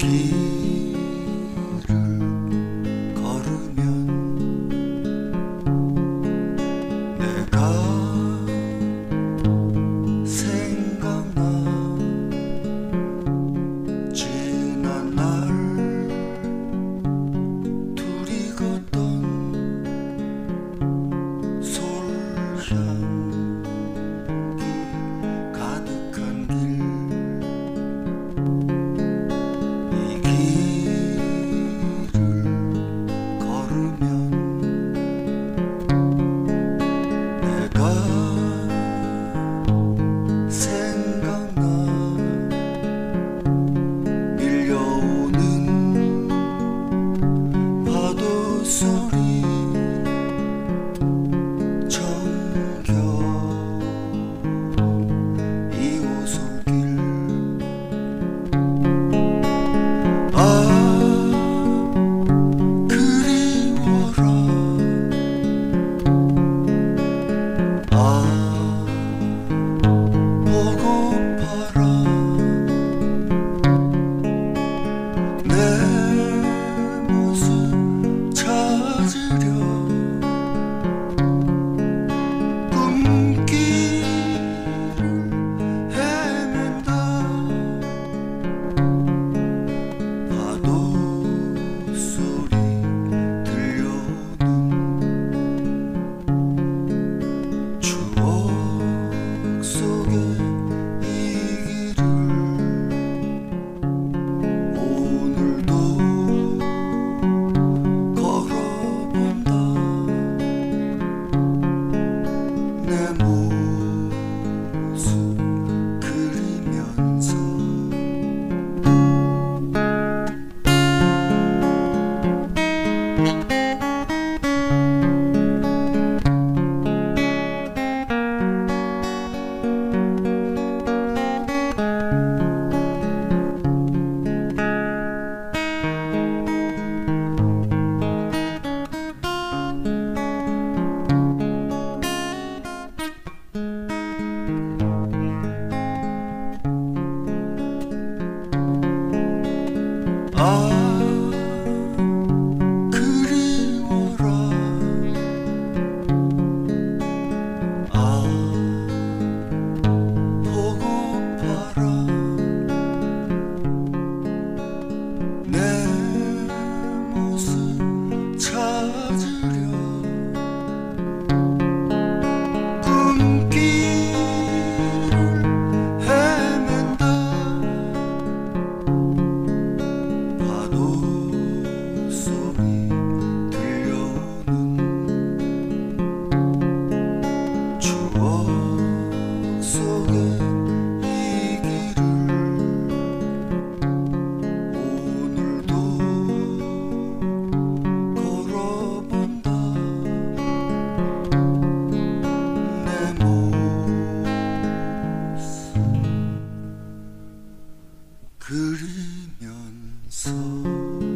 길을 걸으면 내가 So. 살면서.